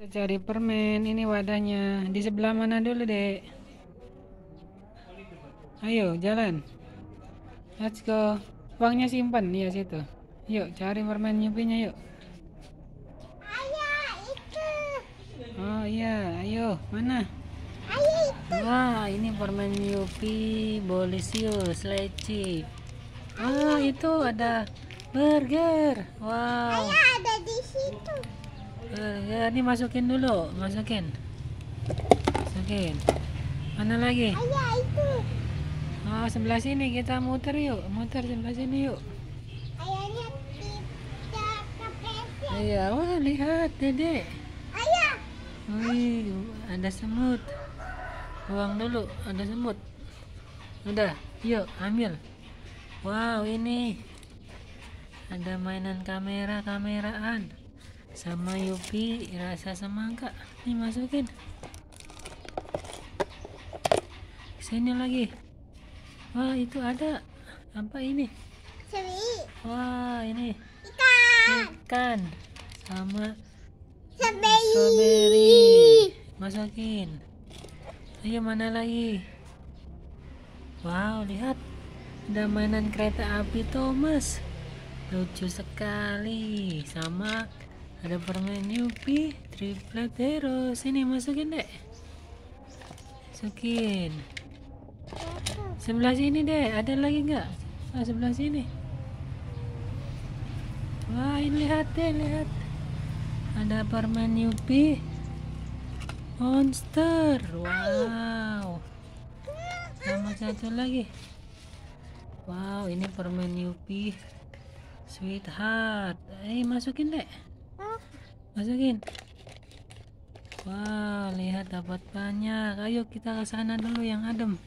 Cari permen, ini wadahnya. Di sebelah mana dulu, Dek? Ayo, jalan. Let's go. Uangnya simpan, ya situ. Yuk, cari permen nyupinya yuk. Oh iya, ayo. Mana? Wah, ini permen Yupi Bolisius Leci. Ah, itu ada burger. Wow. Ada di. Burger, ini masukin dulu, masukin. Masukin. Mana lagi? Ayah, itu. Oh, sebelah sini kita muter yuk. Muter sebelah sini yuk. Ayahnya tidak kepepet. Iya, wah lihat, Dedek. Ayah, Wih, ada semut. Buang dulu, ada semut. Udah, yuk ambil. Wow, ini ada mainan kamera-kameraan sama Yupi rasa semangka. Nih masukin. Sini lagi. Wah, itu ada apa ini? seri. Wah, ini Ikan. ikan sama Strawberry. strawberry masukin ayo mana lagi wow lihat ada mainan kereta api Thomas lucu sekali sama ada permen Yupi triplet hero sini masukin dek. Masukin. Sebelah sini deh ada lagi nggak? Ah, sebelah sini. Wah ini lihat deh lihat. Ada permen Yupi Monster. Wow. Sama satu lagi. Wow ini permen Yupi Sweetheart. Eh masukin dek Masukin. Wow lihat dapat banyak. Ayo kita ke sana dulu yang adem